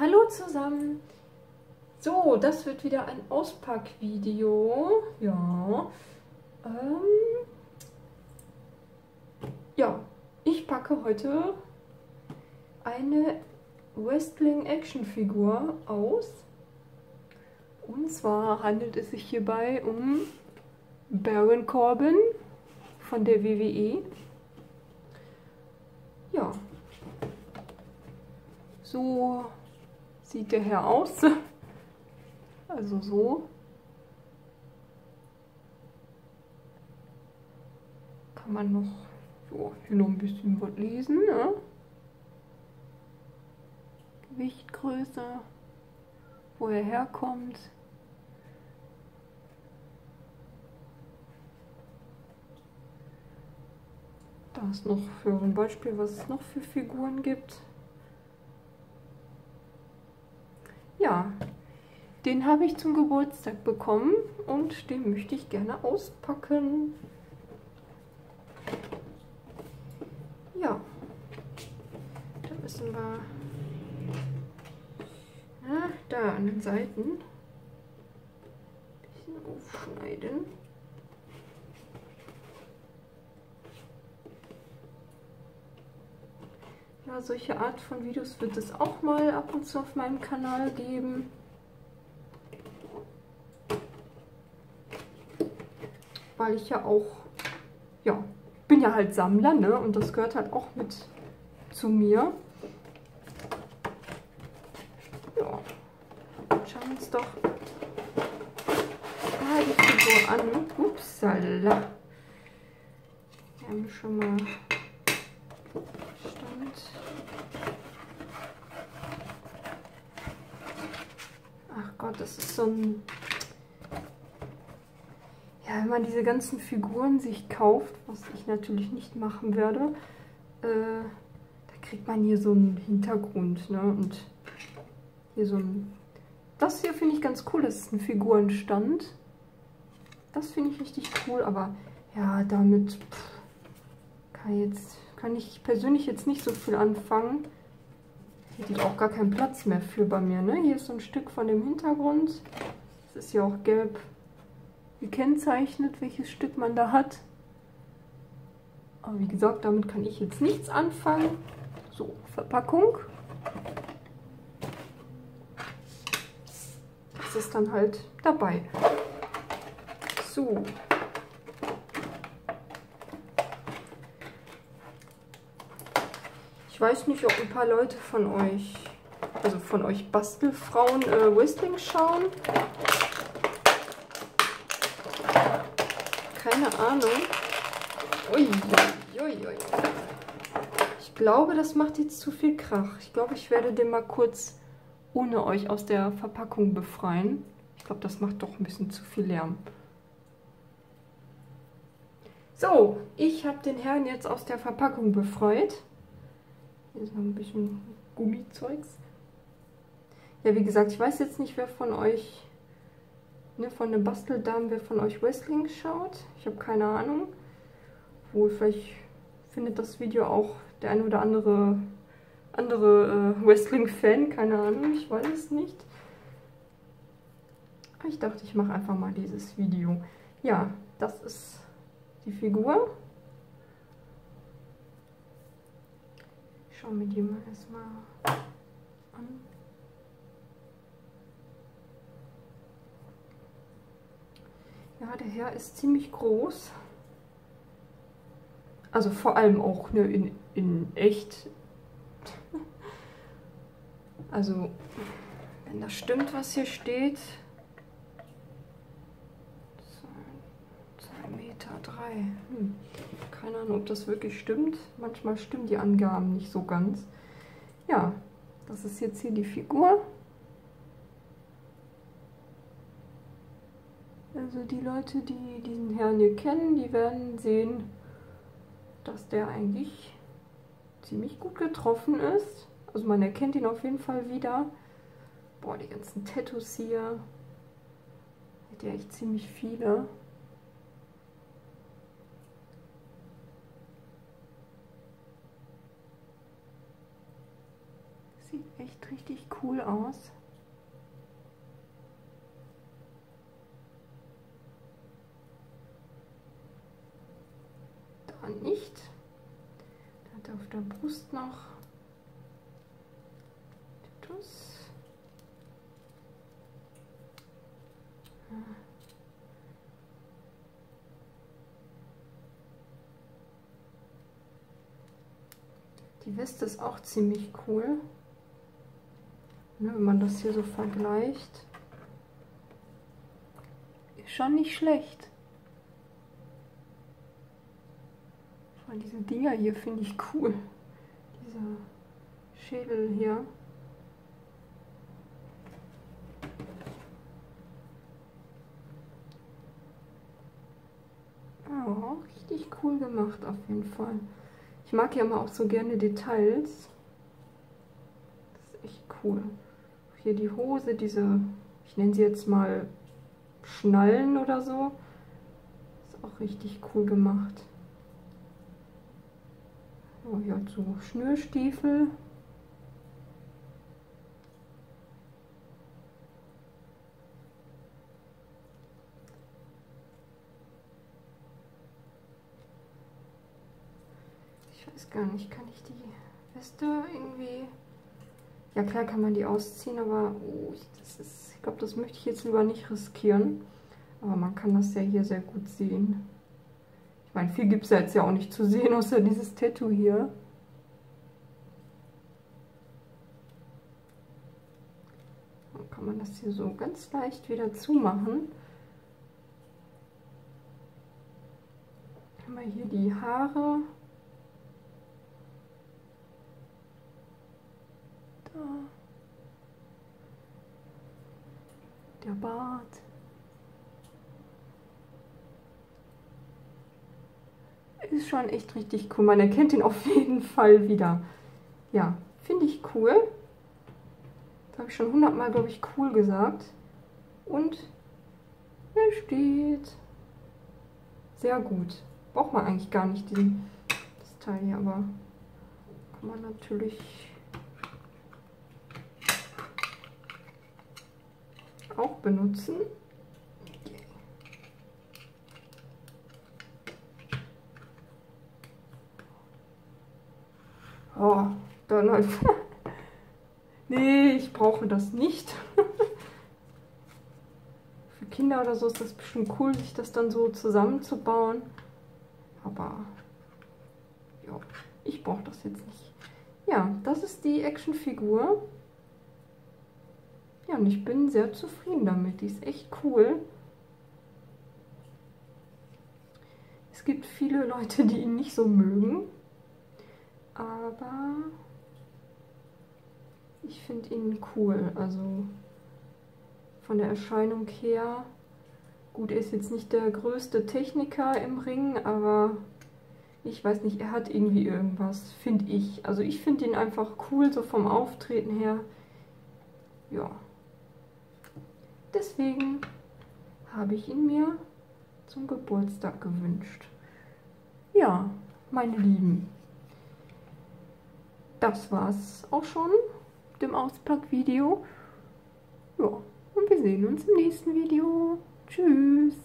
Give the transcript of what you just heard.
Hallo zusammen! So, das wird wieder ein Auspackvideo. Ja. Ähm, ja, ich packe heute eine Wrestling Actionfigur aus. Und zwar handelt es sich hierbei um Baron Corbin von der WWE. Ja, so sieht der Herr aus. Also so. Kann man noch so, hier noch ein bisschen was lesen. Ne? Gewicht, Größe, wo er herkommt. Da ist noch für ein Beispiel, was es noch für Figuren gibt. Ja, den habe ich zum Geburtstag bekommen und den möchte ich gerne auspacken. Ja, da müssen wir na, da an den Seiten ein bisschen aufschneiden. Solche Art von Videos wird es auch mal ab und zu auf meinem Kanal geben. Weil ich ja auch, ja, bin ja halt Sammler, ne? Und das gehört halt auch mit zu mir. Ja, schauen wir uns doch mal die Figur an. Upsala. Wir haben schon mal Ach Gott, das ist so ein... Ja, wenn man diese ganzen Figuren sich kauft, was ich natürlich nicht machen werde, äh, da kriegt man hier so einen Hintergrund, ne? Und hier so ein... Das hier finde ich ganz cool, das ist ein Figurenstand. Das finde ich richtig cool, aber ja, damit pff, kann, jetzt, kann ich persönlich jetzt nicht so viel anfangen. Hätte ich auch gar keinen Platz mehr für bei mir. Ne? Hier ist so ein Stück von dem Hintergrund. Das ist ja auch gelb gekennzeichnet, welches Stück man da hat. Aber wie gesagt, damit kann ich jetzt nichts anfangen. So, Verpackung. Das ist dann halt dabei. So. Ich weiß nicht, ob ein paar Leute von euch, also von euch Bastelfrauen, äh, Whistling schauen. Keine Ahnung. Ui, ui, ui. Ich glaube, das macht jetzt zu viel Krach. Ich glaube, ich werde den mal kurz ohne euch aus der Verpackung befreien. Ich glaube, das macht doch ein bisschen zu viel Lärm. So, ich habe den Herrn jetzt aus der Verpackung befreit. Hier ist noch ein bisschen Gummizeugs. Ja, wie gesagt, ich weiß jetzt nicht, wer von euch, ne, von den Basteldamen, wer von euch Wrestling schaut. Ich habe keine Ahnung. Wohl, vielleicht findet das Video auch der ein oder andere, andere äh, Wrestling-Fan. Keine Ahnung, ich weiß es nicht. Ich dachte, ich mache einfach mal dieses Video. Ja, das ist die Figur. Schauen wir die mal erstmal an. Ja, der Herr ist ziemlich groß. Also vor allem auch ne, in, in echt. Also, wenn das stimmt, was hier steht. 2 Meter 3. Hm. Keine Ahnung, ob das wirklich stimmt. Manchmal stimmen die Angaben nicht so ganz. Ja, das ist jetzt hier die Figur. Also die Leute, die diesen Herrn hier kennen, die werden sehen, dass der eigentlich ziemlich gut getroffen ist. Also man erkennt ihn auf jeden Fall wieder. Boah, die ganzen Tattoos hier. Ja echt ziemlich viele. Sieht echt richtig cool aus. Da nicht. Da hat er auf der Brust noch Titus. Die Weste ist auch ziemlich cool. Ne, wenn man das hier so vergleicht. Ist schon nicht schlecht. Vor allem diese Dinger hier finde ich cool. Dieser Schädel hier. Oh, richtig cool gemacht auf jeden Fall. Ich mag ja immer auch so gerne Details. Das ist echt cool. Hier die Hose, diese, ich nenne sie jetzt mal Schnallen oder so. Ist auch richtig cool gemacht. Oh, hier hat so Schnürstiefel. weiß gar nicht, kann ich die Weste irgendwie... Ja klar kann man die ausziehen, aber oh, das ist, ich glaube, das möchte ich jetzt lieber nicht riskieren. Aber man kann das ja hier sehr gut sehen. Ich meine, viel gibt es ja jetzt ja auch nicht zu sehen, außer dieses Tattoo hier. Dann kann man das hier so ganz leicht wieder zumachen. Haben wir hier die Haare. Der Bart. Ist schon echt richtig cool. Man erkennt ihn auf jeden Fall wieder. Ja, finde ich cool. Das habe ich schon hundertmal, glaube ich, cool gesagt. Und er steht. Sehr gut. Braucht man eigentlich gar nicht den, das Teil hier, aber kann man natürlich auch benutzen. Oh, Donald. nee, ich brauche das nicht. Für Kinder oder so ist das bestimmt cool, sich das dann so zusammenzubauen. Aber ja, ich brauche das jetzt nicht. Ja, das ist die Actionfigur. Ja, und ich bin sehr zufrieden damit. Die ist echt cool. Es gibt viele Leute, die ihn nicht so mögen. Aber ich finde ihn cool. Also von der Erscheinung her. Gut, er ist jetzt nicht der größte Techniker im Ring, aber ich weiß nicht, er hat irgendwie irgendwas, finde ich. Also ich finde ihn einfach cool, so vom Auftreten her. Ja. Deswegen habe ich ihn mir zum Geburtstag gewünscht. Ja, meine Lieben, das war's auch schon mit dem Auspackvideo. Ja, und wir sehen uns im nächsten Video. Tschüss.